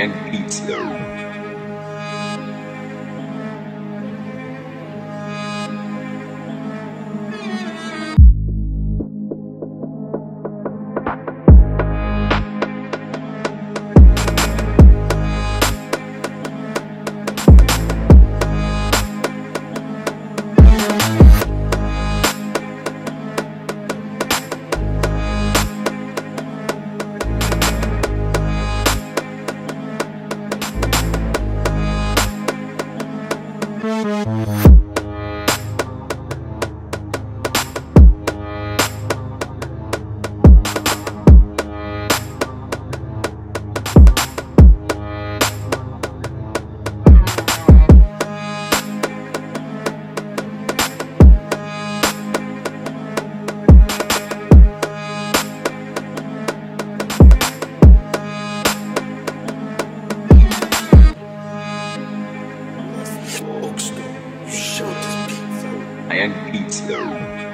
am pizza. I am pizza.